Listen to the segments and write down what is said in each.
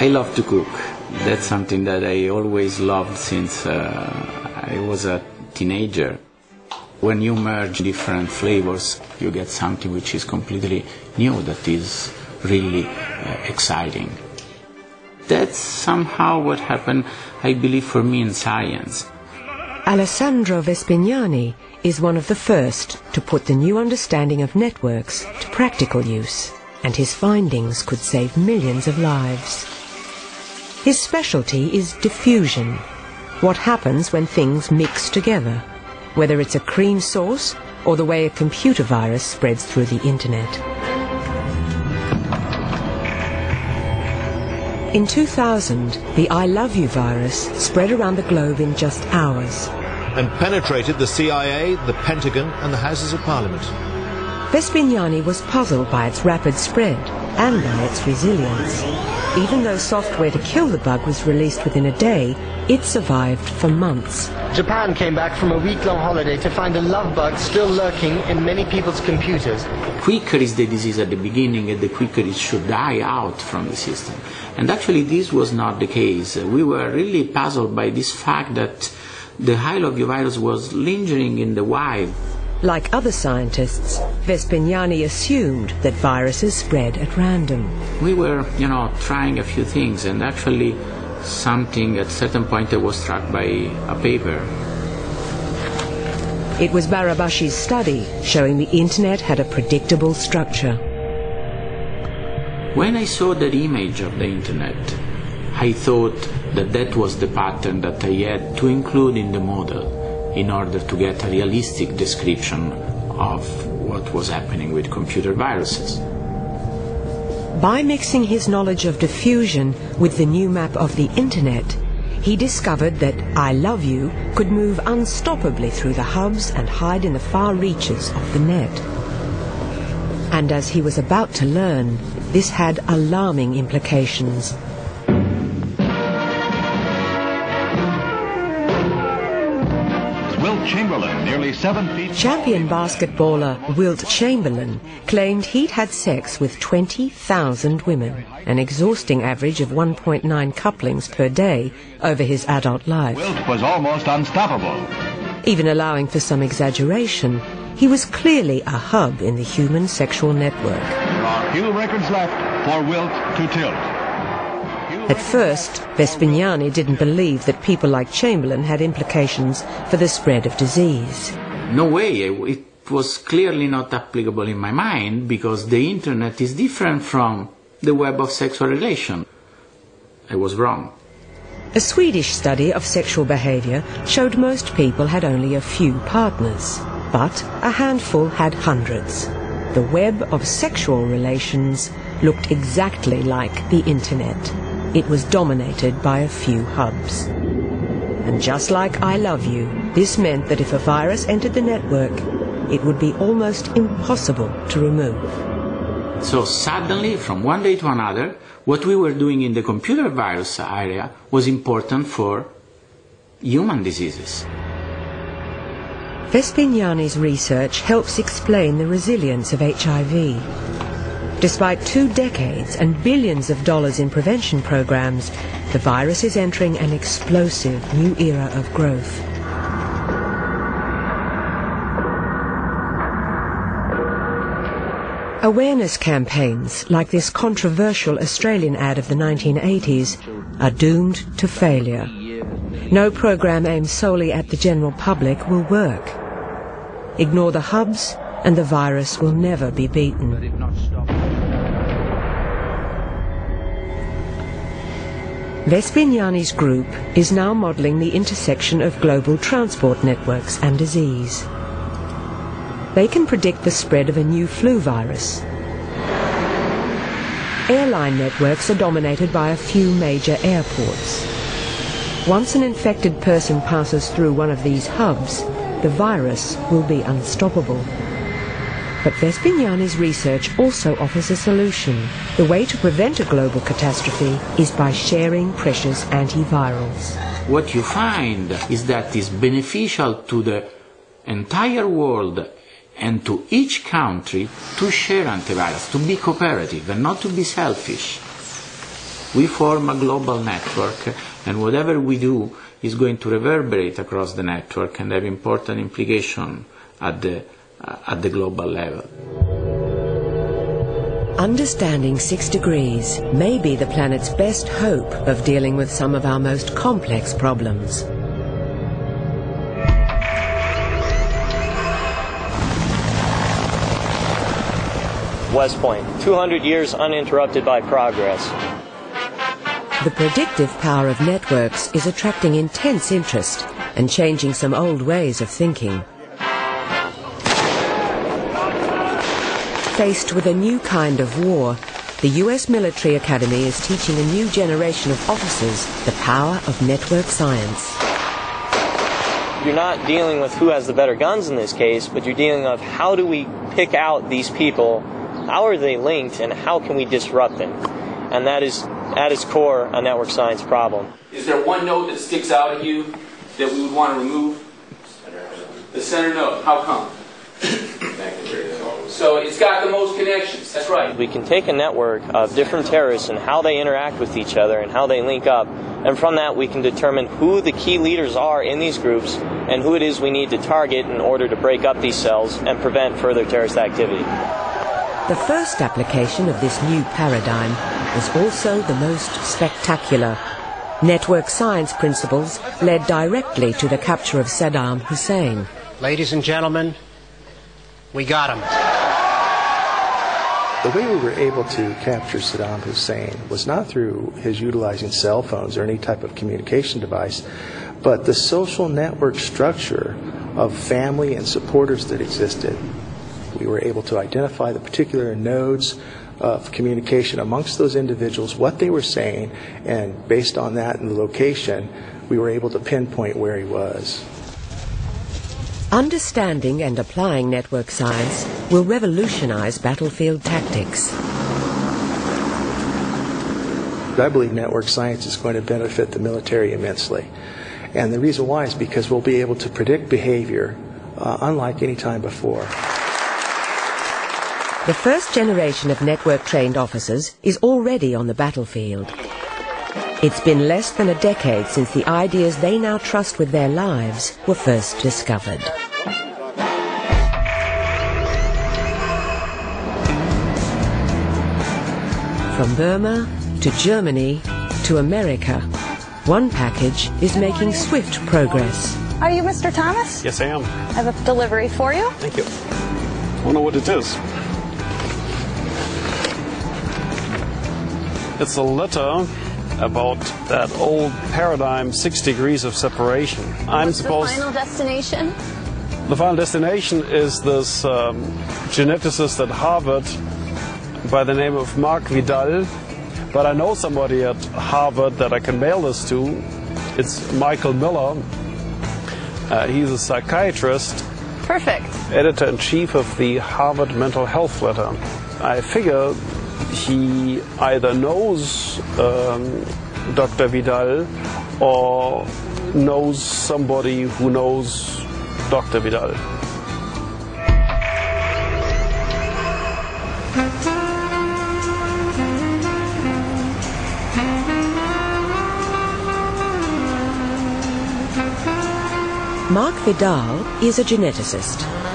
I love to cook. That's something that I always loved since uh, I was a teenager. When you merge different flavors, you get something which is completely new, that is really uh, exciting. That's somehow what happened, I believe, for me in science. Alessandro Vespignani is one of the first to put the new understanding of networks to practical use, and his findings could save millions of lives. His specialty is diffusion, what happens when things mix together, whether it's a cream sauce or the way a computer virus spreads through the internet. In 2000, the I Love You virus spread around the globe in just hours. And penetrated the CIA, the Pentagon and the Houses of Parliament. Vespignani was puzzled by its rapid spread and by its resilience. Even though software to kill the bug was released within a day, it survived for months. Japan came back from a week-long holiday to find a love bug still lurking in many people's computers. quicker is the disease at the beginning and the quicker it should die out from the system. And actually this was not the case. We were really puzzled by this fact that the high love virus was lingering in the wild. Like other scientists, Vespignani assumed that viruses spread at random. We were, you know, trying a few things and actually something at certain point I was struck by a paper It was Barabási's study showing the internet had a predictable structure. When I saw that image of the internet, I thought that that was the pattern that I had to include in the model in order to get a realistic description of what was happening with computer viruses. By mixing his knowledge of diffusion with the new map of the internet, he discovered that I Love You could move unstoppably through the hubs and hide in the far reaches of the net. And as he was about to learn, this had alarming implications. Wilt Chamberlain, nearly seven feet. Champion basketballer Wilt Chamberlain claimed he'd had sex with 20,000 women, an exhausting average of 1.9 couplings per day over his adult life. Wilt was almost unstoppable. Even allowing for some exaggeration, he was clearly a hub in the human sexual network. There are few records left for Wilt to tilt. At first, Vespignani didn't believe that people like Chamberlain had implications for the spread of disease. No way, it was clearly not applicable in my mind because the internet is different from the web of sexual relation. I was wrong. A Swedish study of sexual behavior showed most people had only a few partners, but a handful had hundreds. The web of sexual relations looked exactly like the internet. It was dominated by a few hubs. And just like I Love You, this meant that if a virus entered the network, it would be almost impossible to remove. So suddenly, from one day to another, what we were doing in the computer virus area was important for human diseases. Vespignani's research helps explain the resilience of HIV. Despite two decades and billions of dollars in prevention programs, the virus is entering an explosive new era of growth. Awareness campaigns like this controversial Australian ad of the 1980s are doomed to failure. No program aimed solely at the general public will work. Ignore the hubs and the virus will never be beaten. Vespignani's group is now modelling the intersection of global transport networks and disease. They can predict the spread of a new flu virus. Airline networks are dominated by a few major airports. Once an infected person passes through one of these hubs, the virus will be unstoppable. But Vespignani's research also offers a solution. The way to prevent a global catastrophe is by sharing precious antivirals. What you find is that it's beneficial to the entire world and to each country to share antivirals, to be cooperative and not to be selfish. we form a global network, and whatever we do is going to reverberate across the network and have important implication at the, at the global level. Understanding six degrees may be the planet's best hope of dealing with some of our most complex problems. West Point, 200 years uninterrupted by progress. The predictive power of networks is attracting intense interest and changing some old ways of thinking. Faced with a new kind of war, the US Military Academy is teaching a new generation of officers the power of network science. You're not dealing with who has the better guns in this case, but you're dealing with how do we pick out these people, how are they linked, and how can we disrupt them? And that is, at its core, a network science problem. Is there one node that sticks out at you that we would want to remove? The center node. How come? So it's got the most connections. That's right. We can take a network of different terrorists and how they interact with each other and how they link up, and from that we can determine who the key leaders are in these groups and who it is we need to target in order to break up these cells and prevent further terrorist activity. The first application of this new paradigm was also the most spectacular. Network science principles led directly to the capture of Saddam Hussein. Ladies and gentlemen, we got him. The way we were able to capture Saddam Hussein was not through his utilizing cell phones or any type of communication device, but the social network structure of family and supporters that existed. We were able to identify the particular nodes of communication amongst those individuals, what they were saying, and based on that and the location, we were able to pinpoint where he was. Understanding and applying network science will revolutionize battlefield tactics. I believe network science is going to benefit the military immensely. And the reason why is because we'll be able to predict behavior uh, unlike any time before. The first generation of network trained officers is already on the battlefield. It's been less than a decade since the ideas they now trust with their lives were first discovered. From Burma to Germany to America, one package is making swift progress. Are you Mr. Thomas? Yes, I am. I have a delivery for you. Thank you. I wonder what it is. It's a letter about that old paradigm, six degrees of separation. I'm What's supposed. the final destination? The final destination is this um, geneticist at Harvard by the name of Marc Vidal. But I know somebody at Harvard that I can mail this to. It's Michael Miller. Uh, he's a psychiatrist, Perfect. editor in chief of the Harvard Mental Health Letter. I figure he either knows um, Dr. Vidal or knows somebody who knows Dr. Vidal. Marc Vidal is a geneticist.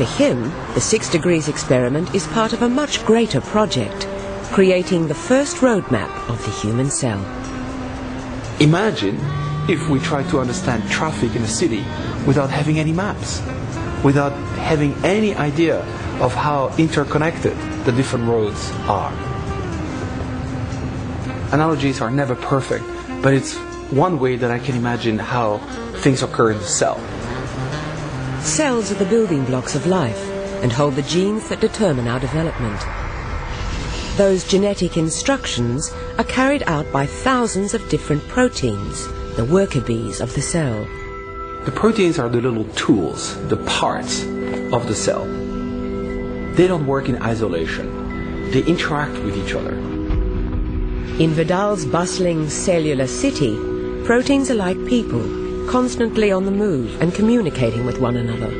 For him, the Six Degrees experiment is part of a much greater project, creating the first roadmap of the human cell. Imagine if we try to understand traffic in a city without having any maps, without having any idea of how interconnected the different roads are. Analogies are never perfect, but it's one way that I can imagine how things occur in the cell. Cells are the building blocks of life and hold the genes that determine our development. Those genetic instructions are carried out by thousands of different proteins, the worker bees of the cell. The proteins are the little tools, the parts of the cell. They don't work in isolation. They interact with each other. In Vidal's bustling cellular city, proteins are like people, constantly on the move and communicating with one another.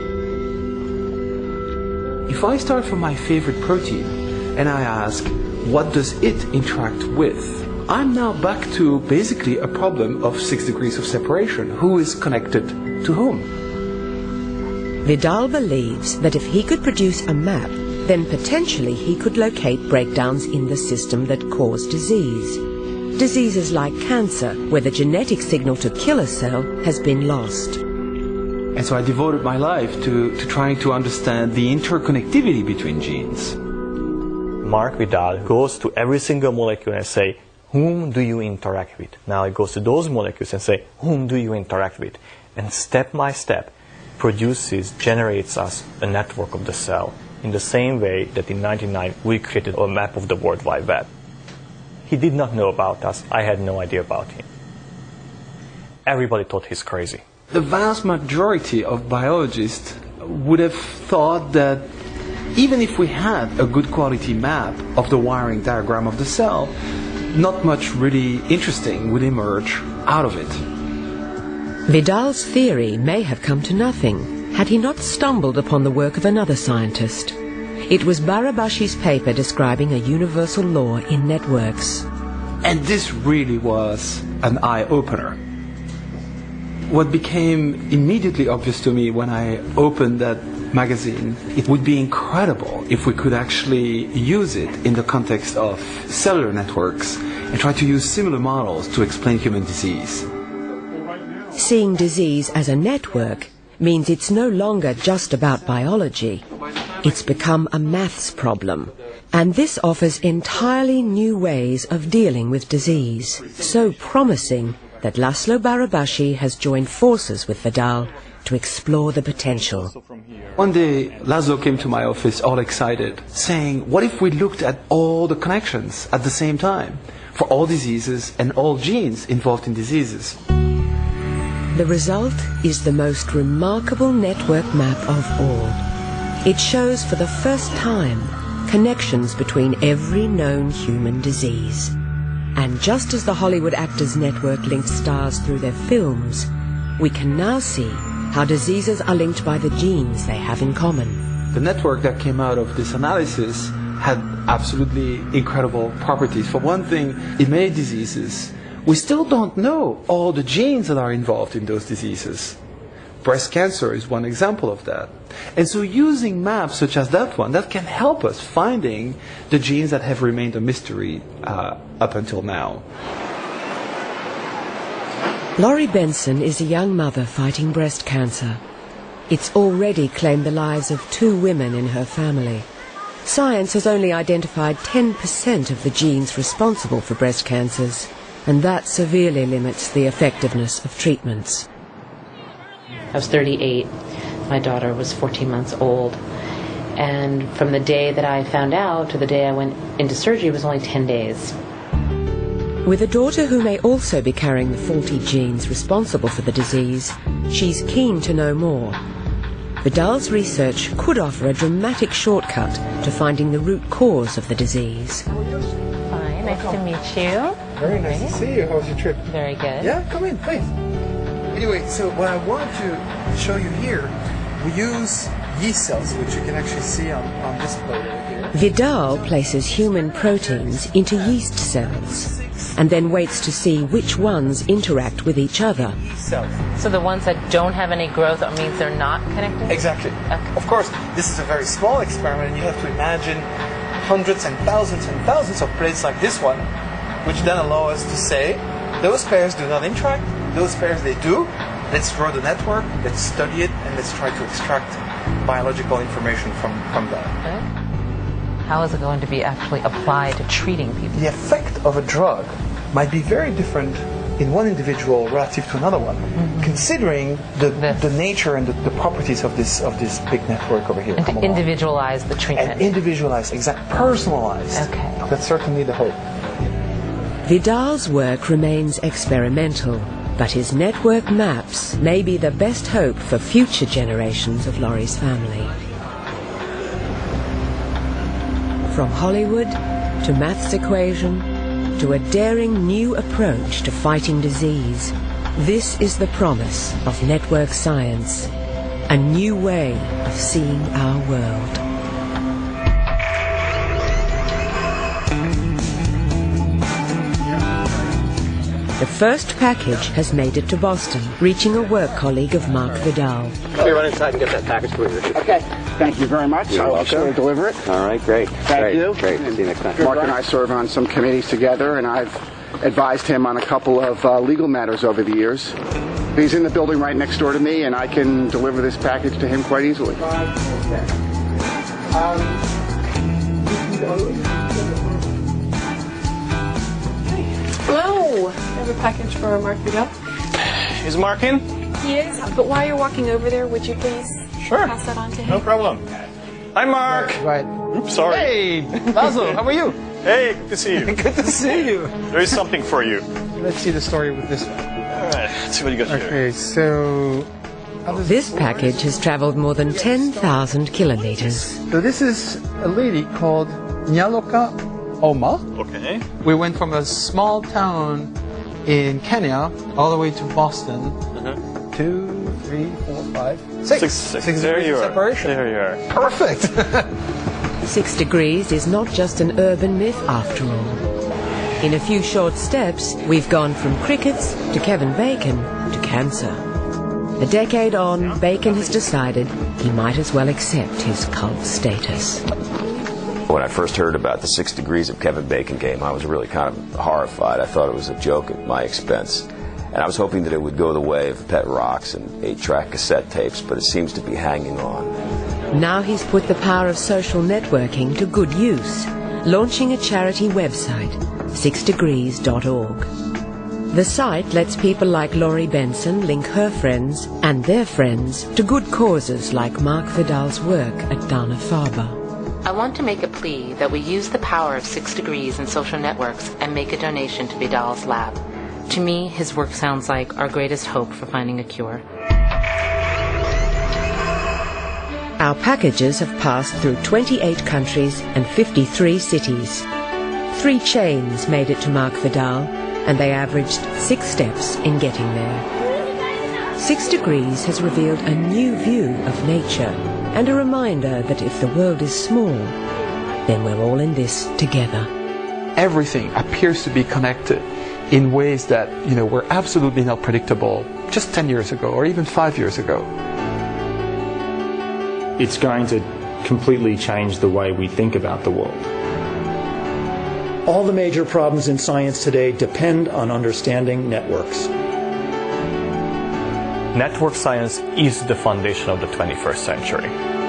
If I start from my favorite protein and I ask, what does it interact with? I'm now back to basically a problem of six degrees of separation. Who is connected to whom? Vidal believes that if he could produce a map, then potentially he could locate breakdowns in the system that cause disease. Diseases like cancer, where the genetic signal to kill a cell has been lost. And so I devoted my life to, to trying to understand the interconnectivity between genes. Marc Vidal goes to every single molecule and say, whom do you interact with? Now it goes to those molecules and say, whom do you interact with? And step by step produces, generates us a network of the cell in the same way that in 99 we created a map of the World Wide Web. He did not know about us. I had no idea about him. Everybody thought he's crazy. The vast majority of biologists would have thought that even if we had a good quality map of the wiring diagram of the cell, not much really interesting would emerge out of it. Vidal's theory may have come to nothing had he not stumbled upon the work of another scientist. It was Barabási's paper describing a universal law in networks. And this really was an eye opener. What became immediately obvious to me when I opened that magazine, it would be incredible if we could actually use it in the context of cellular networks and try to use similar models to explain human disease. Seeing disease as a network means it's no longer just about biology. It's become a maths problem. And this offers entirely new ways of dealing with disease. So promising that László Barabási has joined forces with Vidal to explore the potential. One day, Laszlo came to my office all excited, saying, What if we looked at all the connections at the same time for all diseases and all genes involved in diseases? The result is the most remarkable network map of all. It shows for the first time connections between every known human disease. And just as the Hollywood Actors Network linked stars through their films, we can now see how diseases are linked by the genes they have in common. The network that came out of this analysis had absolutely incredible properties. For one thing, in many diseases, we still don't know all the genes that are involved in those diseases. Breast cancer is one example of that. And so using maps such as that one, that can help us finding the genes that have remained a mystery uh, up until now. Lori Benson is a young mother fighting breast cancer. It's already claimed the lives of two women in her family. Science has only identified 10% of the genes responsible for breast cancers, and that severely limits the effectiveness of treatments. I was 38. My daughter was 14 months old. And from the day that I found out to the day I went into surgery was only 10 days. With a daughter who may also be carrying the faulty genes responsible for the disease, she's keen to know more. Vidal's research could offer a dramatic shortcut to finding the root cause of the disease. Hi, nice to meet you. Very nice to see you. How was your trip? Very good. Yeah, come in, please. Anyway, so what I wanted to show you here, we use yeast cells, which you can actually see on, on this plate over here. Vidal places human proteins into yeast cells and then waits to see which ones interact with each other. So the ones that don't have any growth that means they're not connected? Exactly. Of course, this is a very small experiment, and you have to imagine hundreds and thousands and thousands of plates like this one, which then allow us to say those pairs do not interact, those pairs they do. Let's draw the network, let's study it, and let's try to extract biological information from, from that. How is it going to be actually applied to treating people? The effect of a drug might be very different in one individual relative to another one, mm-hmm. considering the, the nature and the, the properties of this of this big network over here. And to individualize the treatment. and individualize, exact, personalized. Okay. That's certainly the hope. Vidal's work remains experimental, but his network maps may be the best hope for future generations of Lori's family. From Hollywood to maths equation to a daring new approach to fighting disease, this is the promise of network science, a new way of seeing our world. The first package has made it to Boston, reaching a work colleague of Marc Vidal. Let me run inside and get that package for you, Okay. Thank you very much. You're I'll welcome. sure deliver it. All right, great. Thank great, you. Great. See you next time. Marc and I serve on some committees together, and I've advised him on a couple of uh, legal matters over the years. He's in the building right next door to me, and I can deliver this package to him quite easily. Hello. Package for Marc Vidal. Is Marc in? He is, but while you're walking over there, would you please Sure. pass that on to him? No problem. Hi, Marc. Right. Oops, sorry. Hey, Basil, how are you? Hey, good to see you. Good to see you. There is something for you. Let's see the story with this one. All right, let's see what you got here. Okay, so This package has travelled more than 10,000 kilometres. so this is a lady called Nyaloka Auma. Okay. We went from a small town in Kenya all the way to Boston. Uh-huh. Two, three, four, five, six. Six, six. Six there degrees you of are. separation. There you are. Perfect. Six degrees is not just an urban myth after all. In a few short steps, we've gone from crickets to Kevin Bacon to cancer. A decade on, Bacon has decided he might as well accept his cult status. When I first heard about the Six Degrees of Kevin Bacon game, I was really kind of horrified. I thought it was a joke at my expense. And I was hoping that it would go the way of pet rocks and eight track cassette tapes, but it seems to be hanging on. Now he's put the power of social networking to good use, launching a charity website, sixdegrees.org. The site lets people like Lori Benson link her friends and their friends to good causes like Marc Vidal's work at Dana Farber. I want to make a plea that we use the power of Six Degrees and social networks and make a donation to Vidal's lab. To me, his work sounds like our greatest hope for finding a cure. Our packages have passed through 28 countries and 53 cities. Three chains made it to Marc Vidal, and they averaged six steps in getting there. Six Degrees has revealed a new view of nature and a reminder that if the world is small, then we're all in this together. Everything appears to be connected in ways that you know were absolutely not predictable just 10 years ago or even five years ago. It's going to completely change the way we think about the world. All the major problems in science today depend on understanding networks. Network science is the foundation of the 21st century.